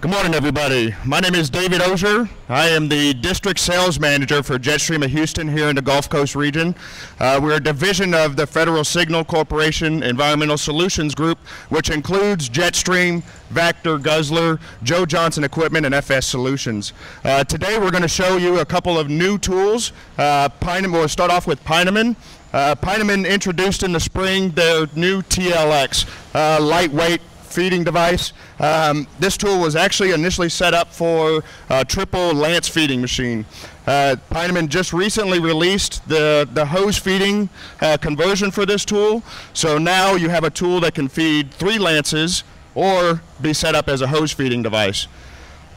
Good morning, everybody. My name is David Ozier. I am the district sales manager for Jetstream of Houston here in the Gulf Coast region. Uh, we're a division of the Federal Signal Corporation Environmental Solutions Group, which includes Jetstream, Vactor, Guzzler, Joe Johnson Equipment, and FS Solutions. Uh, today, we're going to show you a couple of new tools. Uh, Pine, we'll start off with Peinemann. Uh, Peinemann introduced in the spring their new TLX, uh, lightweight feeding device. Um, this tool was actually initially set up for a triple lance feeding machine. Uh, Peinemann just recently released the, the hose feeding uh, conversion for this tool. So now you have a tool that can feed three lances or be set up as a hose feeding device.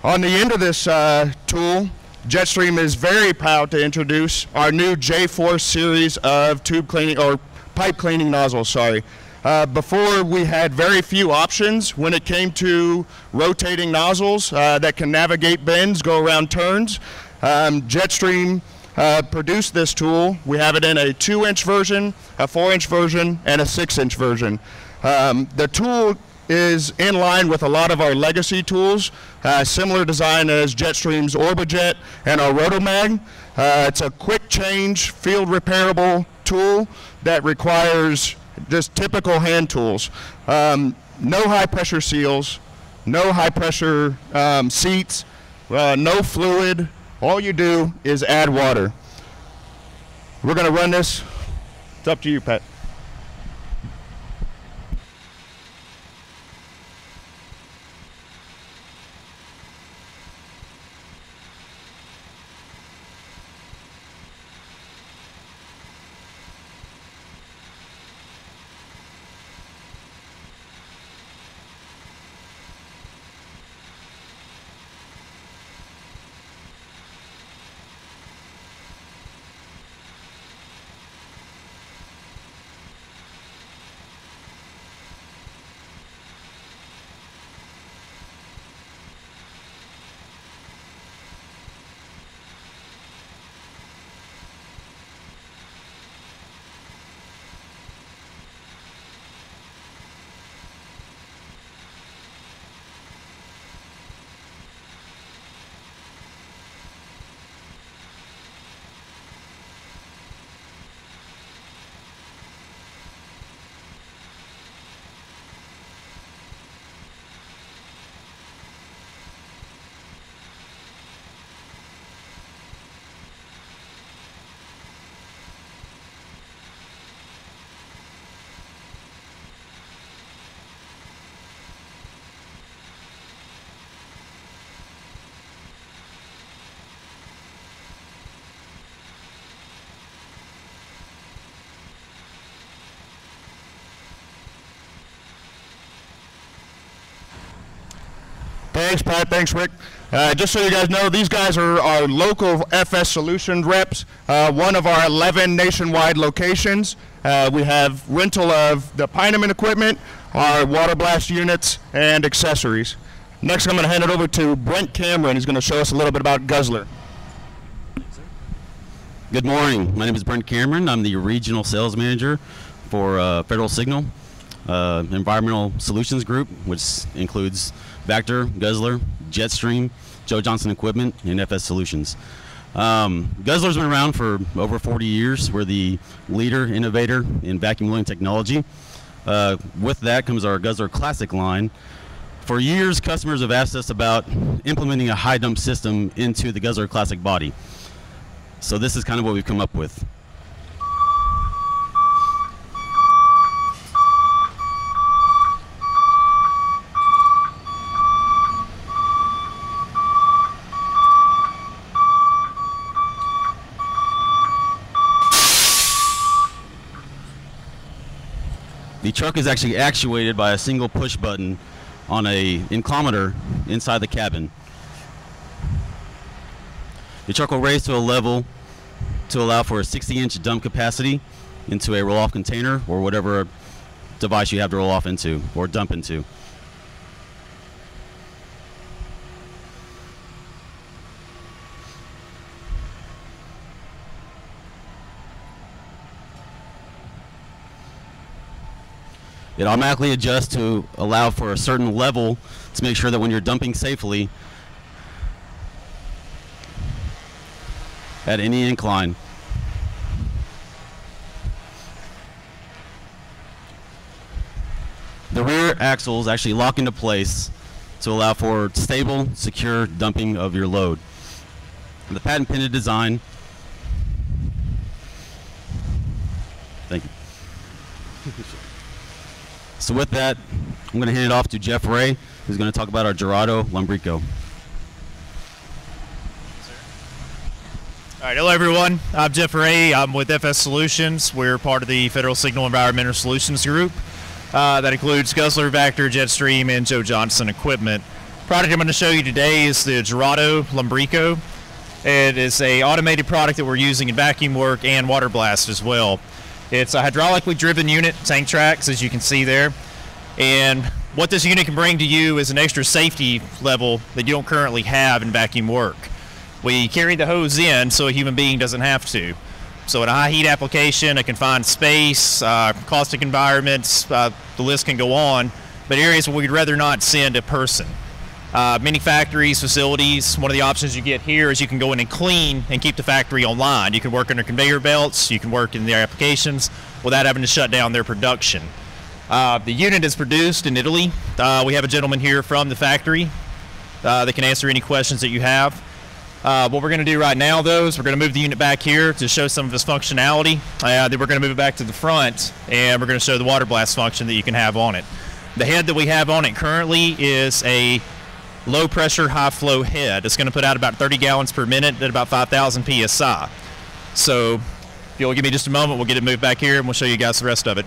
On the end of this uh, tool, Jetstream is very proud to introduce our new J4 series of tube cleaning or pipe cleaning nozzles, sorry. Uh, before we had very few options when it came to rotating nozzles uh, that can navigate bends, go around turns. Um, Jetstream uh, produced this tool. We have it in a 2-inch version, a 4-inch version, and a 6-inch version. Um, the tool is in line with a lot of our legacy tools, uh, similar design as Jetstream's Orbijet and our Rotomag. Uh, it's a quick change, field repairable tool that requires just typical hand tools. Um, no high pressure seals, no high pressure um, seats, uh, no fluid. All you do is add water. We're going to run this. It's up to you, Pat. Thanks, Pat. Thanks, Rick. Uh, just so you guys know, these guys are our local FS Solutions reps, uh, one of our 11 nationwide locations. Uh, we have rental of the Peinemann equipment, our water blast units, and accessories. Next, I'm going to hand it over to Brent Cameron. He's going to show us a little bit about Guzzler. Good morning. My name is Brent Cameron. I'm the regional sales manager for uh, Federal Signal uh, Environmental Solutions Group, which includes Vactor, Guzzler, Jetstream, Joe Johnson Equipment, and FS Solutions. Um, Guzzler's been around for over 40 years. We're the leader, innovator in vacuum blowing technology. Uh, with that comes our Guzzler Classic line. For years, customers have asked us about implementing a high dump system into the Guzzler Classic body. So this is kind of what we've come up with. Truck is actually actuated by a single push button on a inclometer inside the cabin. The truck will raise to a level to allow for a 60 inch dump capacity into a roll off container or whatever device you have to roll off into or dump into. It automatically adjusts to allow for a certain level to make sure that when you're dumping safely at any incline. The rear axles actually lock into place to allow for stable, secure dumping of your load. The patent pending design. Thank you. so with that, I'm going to hand it off to Jeff Ray, who's going to talk about our Gerardo Lumbrico. All right, hello everyone. I'm Jeff Ray. I'm with FS Solutions. We're part of the Federal Signal Environmental Solutions Group. Uh, that includes Guzzler, Vactor, Jetstream, and Joe Johnson equipment. Product I'm going to show you today is the Gerardo Lumbrico. It is a automated product that we're using in vacuum work and water blast as well. It's a hydraulically driven unit, tank tracks, as you can see there. And what this unit can bring to you is an extra safety level that you don't currently have in vacuum work. We carry the hose in so a human being doesn't have to. So in a high heat application, a confined space, uh, caustic environments, uh, the list can go on, but areas where we'd rather not send a person. Uh, many factories, facilities, one of the options you get here is you can go in and clean and keep the factory online. You can work under conveyor belts, you can work in their applications without having to shut down their production. Uh, the unit is produced in Italy. Uh, we have a gentleman here from the factory uh, that can answer any questions that you have. Uh, what we're going to do right now, though, is we're going to move the unit back here to show some of its functionality. Uh, then we're going to move it back to the front, and we're going to show the water blast function that you can have on it. The head that we have on it currently is a low pressure, high flow head. It's going to put out about 30 gallons per minute at about 5,000 psi. So, if you'll give me just a moment, we'll get it moved back here, and we'll show you guys the rest of it.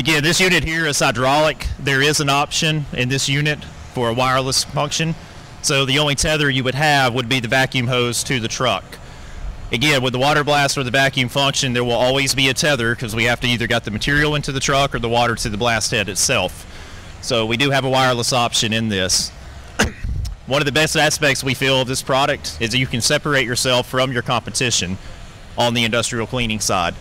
Again, this unit here is hydraulic. There is an option in this unit for a wireless function. So the only tether you would have would be the vacuum hose to the truck. Again, with the water blast or the vacuum function, there will always be a tether because we have to either get the material into the truck or the water to the blast head itself. So we do have a wireless option in this. One of the best aspects we feel of this product is that you can separate yourself from your competition on the industrial cleaning side.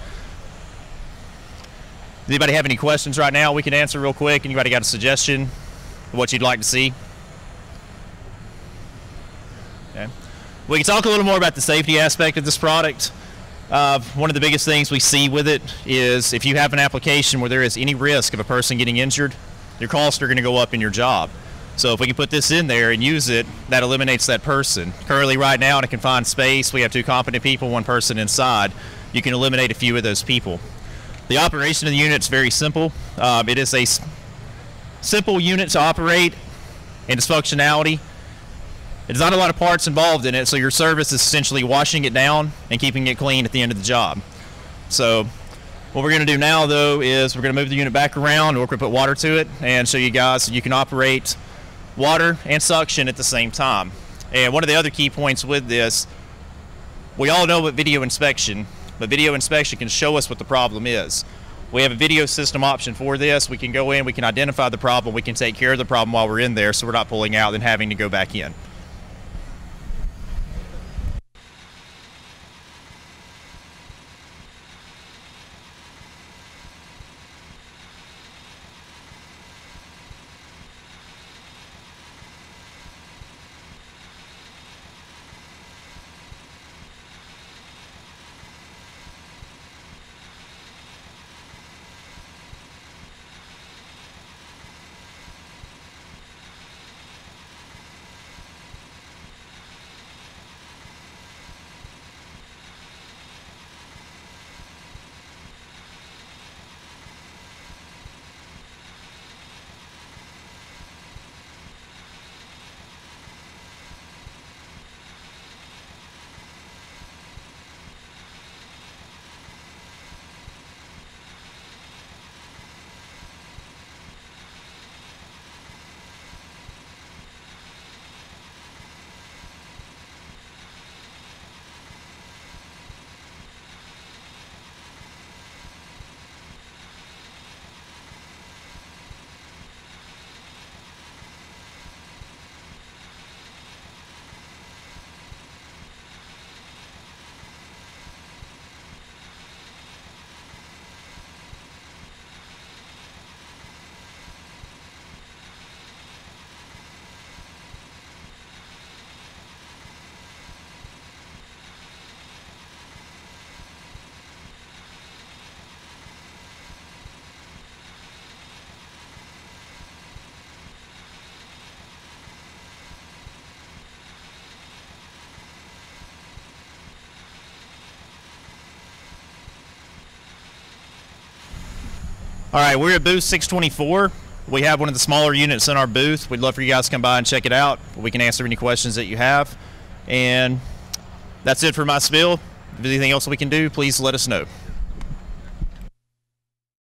Anybody have any questions right now we can answer real quick? Anybody got a suggestion of what you'd like to see? Okay. We can talk a little more about the safety aspect of this product. Uh, one of the biggest things we see with it is if you have an application where there is any risk of a person getting injured, your costs are going to go up in your job. So if we can put this in there and use it, that eliminates that person. Currently, right now in a confined space, we have two competent people, one person inside. You can eliminate a few of those people. The operation of the unit is very simple. Um, it is a simple unit to operate and its functionality. There's not a lot of parts involved in it, so your service is essentially washing it down and keeping it clean at the end of the job. So what we're going to do now, though, is we're going to move the unit back around, we're going to put water to it, and show you guys so you can operate water and suction at the same time. And one of the other key points with this, we all know what video inspection but video inspection can show us what the problem is. We have a video system option for this. We can go in, we can identify the problem, we can take care of the problem while we're in there so we're not pulling out and having to go back in. All right, we're at booth 624. We have one of the smaller units in our booth. We'd love for you guys to come by and check it out. We can answer any questions that you have. And that's it for my spiel. If there's anything else we can do, please let us know.